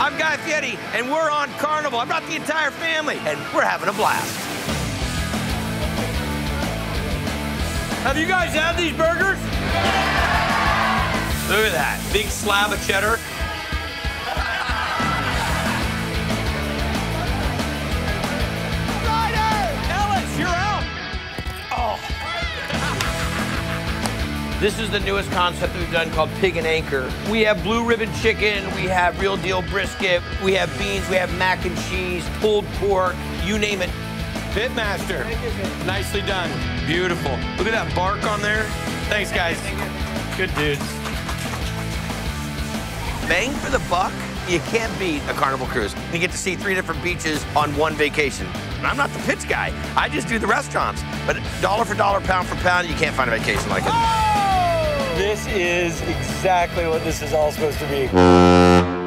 I'm Guy Fieri, and we're on Carnival. I brought the entire family, and we're having a blast. Have you guys had these burgers? Look at that, big slab of cheddar. This is the newest concept we've done called Pig and Anchor. We have blue ribbon chicken, we have real deal brisket, we have beans, we have mac and cheese, pulled pork, you name it. Pitmaster, nicely done. Beautiful. Look at that bark on there. Thanks, guys. Good dudes. Bang for the buck, you can't beat a carnival cruise. You get to see three different beaches on one vacation. And I'm not the pitch guy. I just do the restaurants. But dollar for dollar, pound for pound, you can't find a vacation like it. This is exactly what this is all supposed to be.